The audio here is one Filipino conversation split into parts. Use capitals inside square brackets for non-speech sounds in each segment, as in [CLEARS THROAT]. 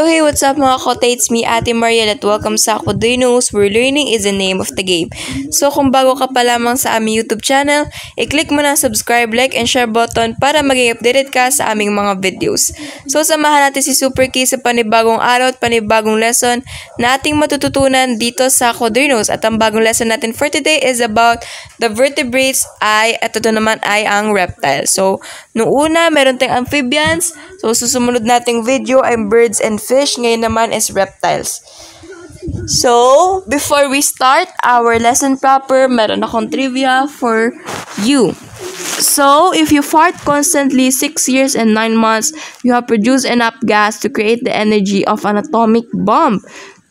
So hey, what's up mga kote? It's me, Ate Mariel at welcome sa Kodinos where learning is the name of the game. So kung bago ka pa lamang sa aming YouTube channel, i-click mo na subscribe, like, and share button para maging updated ka sa aming mga videos. So samahan natin si Super Key sa panibagong araw at panibagong lesson na ating matututunan dito sa Kodinos. At ang bagong lesson natin for today is about the vertebrates ay, at ito naman ay ang reptiles. So, nung una, meron tayong amphibians. So, susumunod nating video ay birds and fish. Ngayon naman is reptiles. So, before we start our lesson proper, meron akong trivia for you. So, if you fart constantly 6 years and 9 months, you have produced enough gas to create the energy of an atomic bomb.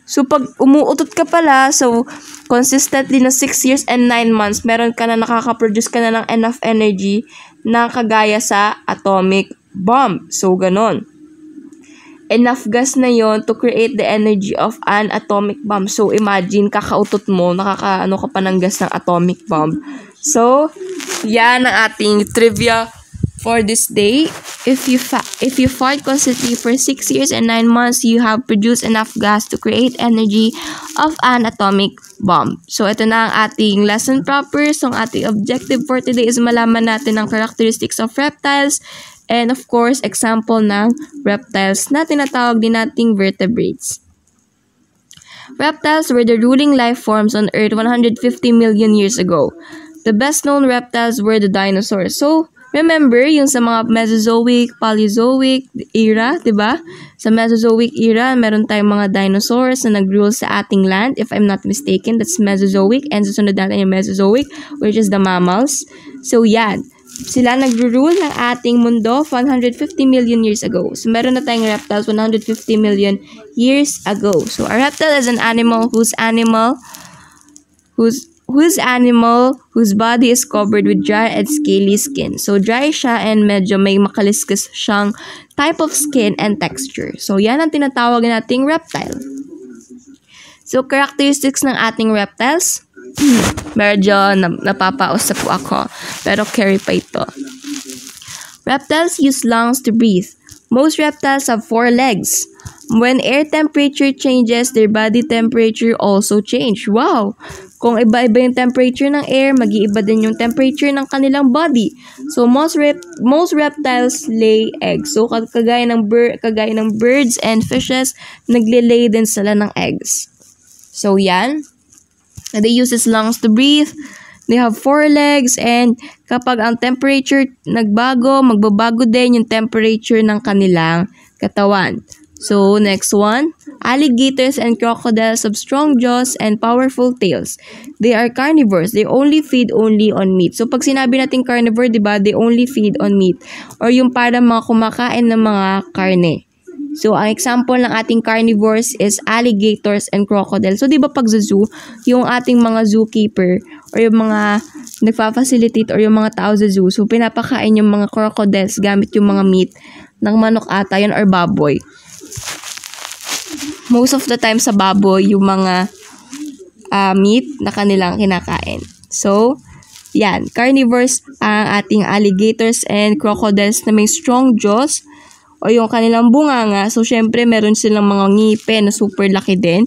So, pag umuutot ka pala, so, consistently na 6 years and 9 months, meron ka na nakaka-produce ka na ng enough energy na kagaya sa atomic bomb. So, ganon enough gas na yon to create the energy of an atomic bomb. So, imagine, kakautot mo, nakakaano ka pa ng gas ng atomic bomb. So, yan ang ating trivia for this day. If you if you fart constantly for 6 years and 9 months, you have produced enough gas to create energy of an atomic bomb. So, ito na ang ating lesson proper. So, ang ating objective for today is malaman natin ang characteristics of reptiles And of course, example ng reptiles na tinatawag din nating vertebrates. Reptiles were the ruling life forms on Earth 150 million years ago. The best known reptiles were the dinosaurs. So, remember yung sa mga Mesozoic, Paleozoic era, 'di ba? Sa Mesozoic era, meron tayong mga dinosaurs na nag-rule sa ating land. If I'm not mistaken, that's Mesozoic. And susunod natin yung Mesozoic, which is the mammals. So, yan. Sila nagro-rule ng ating mundo 150 million years ago. So, meron na tayong reptiles 150 million years ago. So, a reptile is an animal whose animal whose whose animal whose body is covered with dry and scaly skin. So, dry siya and medyo may makaliskis siyang type of skin and texture. So, yan ang tinatawag nating reptile. So, characteristics ng ating reptiles, [CLEARS THROAT] medyo napapausap po ako. Pero carry pa ito. Reptiles use lungs to breathe. Most reptiles have four legs. When air temperature changes, their body temperature also change. Wow! Kung iba-iba yung temperature ng air, mag-iiba din yung temperature ng kanilang body. So most rep most reptiles lay eggs. So kagaya ng bir- kagaya ng birds and fishes, nagle-lay din sila ng eggs. So yan. They use its lungs to breathe. They have four legs and kapag ang temperature nagbago, magbabago din yung temperature ng kanilang katawan. So, next one. Alligators and crocodiles have strong jaws and powerful tails. They are carnivores. They only feed only on meat. So, pag sinabi natin carnivore, di ba, they only feed on meat. Or yung para mga kumakain ng mga karne. So, ang example ng ating carnivores is alligators and crocodiles. So, di ba pag sa zoo, yung ating mga zookeeper or yung mga nagfa-facilitate or yung mga tao sa zoo, so pinapakain yung mga crocodiles gamit yung mga meat ng manok ata yun or baboy. Most of the time sa baboy, yung mga uh, meat na kanilang kinakain. So, yan. Carnivores ang ating alligators and crocodiles na may strong jaws o yung kanilang bunganga. So, syempre, meron silang mga ngipin na super laki din.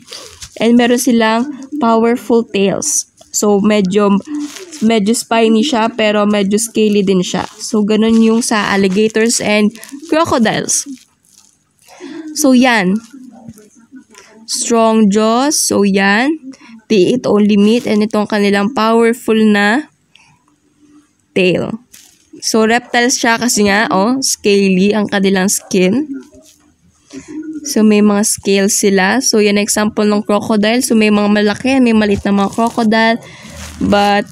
And meron silang powerful tails. So, medyo, medyo spiny siya, pero medyo scaly din siya. So, ganun yung sa alligators and crocodiles. So, yan. Strong jaws. So, yan. They eat only meat. And itong kanilang powerful na tail. So, reptiles siya kasi nga, oh, scaly ang kanilang skin. So, may mga scales sila. So, yan example ng crocodile. So, may mga malaki, may maliit na mga crocodile. But,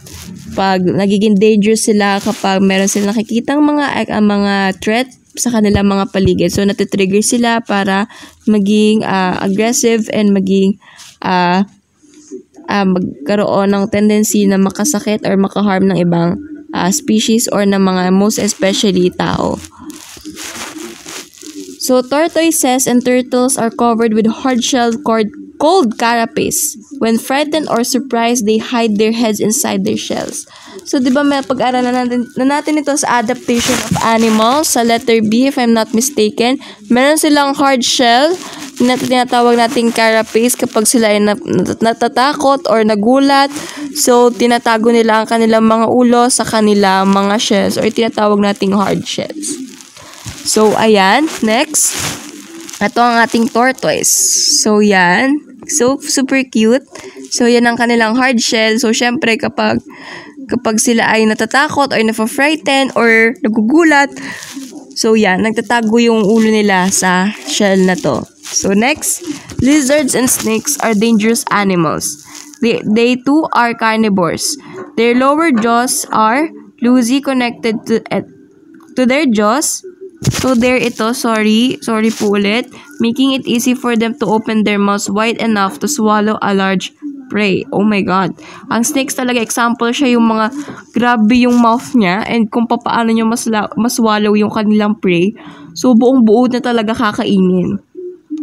pag nagiging dangerous sila kapag meron silang nakikitang mga, mga threat sa kanilang mga paligid. So, natitrigger sila para maging uh, aggressive and maging uh, uh, magkaroon ng tendency na makasakit or makaharm ng ibang uh, species or ng mga most especially tao. So, tortoises and turtles are covered with hard-shelled cold carapace. When frightened or surprised, they hide their heads inside their shells. So, di ba may pag-aralan na natin, na natin ito sa adaptation of animals, sa letter B, if I'm not mistaken. Meron silang hard shell, na tinatawag nating carapace kapag sila ay nat- nat- natatakot or nagulat. So, tinatago nila ang kanilang mga ulo sa kanila mga shells or tinatawag nating hard shells. So, ayan. Next. Ito ang ating tortoise. So, yan. So, super cute. So, yan ang kanilang hard shell. So, syempre, kapag kapag sila ay natatakot or nafa-frighten or nagugulat, so, yan. Nagtatago yung ulo nila sa shell na to. So, next. Lizards and snakes are dangerous animals. They, they too are carnivores. Their lower jaws are loosely connected to, to their jaws So there ito, sorry, sorry po ulit, making it easy for them to open their mouths wide enough to swallow a large prey. Oh my God. Ang snakes talaga, example siya yung mga grabe yung mouth niya and kung paano niya mas, maswallow yung kanilang prey. So buong buo na talaga kakainin.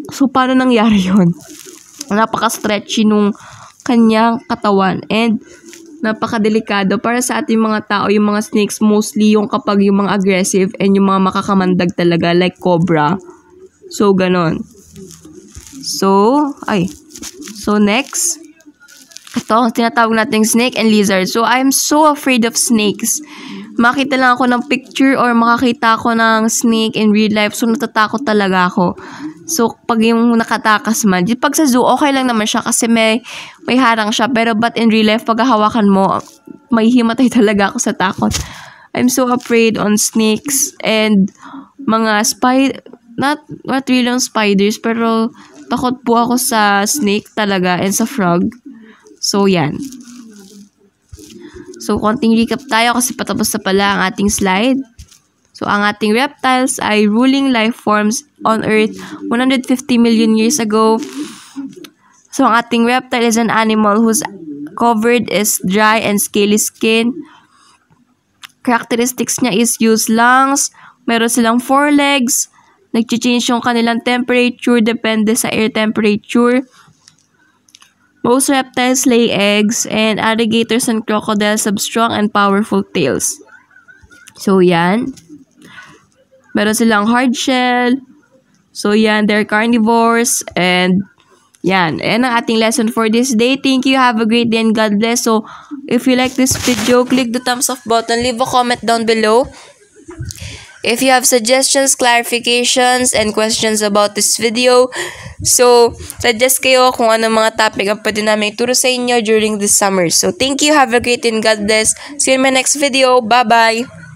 So paano nangyari [LAUGHS] yon Napaka-stretchy nung kanyang katawan and napakadelikado para sa ating mga tao, yung mga snakes mostly yung kapag yung mga aggressive and yung mga makakamandag talaga like cobra. So, ganon. So, ay. So, next. Ito, tinatawag natin snake and lizard. So, I'm so afraid of snakes. Makita lang ako ng picture or makakita ako ng snake in real life. So, natatakot talaga ako. So, pag yung nakatakas man, pag sa zoo, okay lang naman siya kasi may, may harang siya. Pero but in real life, pag hawakan mo, may himatay [LAUGHS] talaga ako sa takot. I'm so afraid on snakes and mga spider, not, not really on spiders, pero takot po ako sa snake talaga and sa frog. So, yan. So, konting recap tayo kasi patapos na pala ang ating slide. So, ang ating reptiles ay ruling life forms on Earth 150 million years ago. So, ang ating reptile is an animal whose covered is dry and scaly skin. Characteristics niya is use lungs, meron silang four legs, nag-change yung kanilang temperature depende sa air temperature. Most reptiles lay eggs, and alligators and crocodiles have strong and powerful tails. So, yan. Meron silang hard shell. So, yan, they're carnivores. And, yan. Yan ang ating lesson for this day. Thank you. Have a great day and God bless. So, if you like this video, click the thumbs up button. Leave a comment down below. If you have suggestions, clarifications, and questions about this video, so, suggest kayo kung ano mga topic ang pwede namin ituro sa inyo during this summer. So, thank you. Have a great day and God bless. See you in my next video. Bye-bye!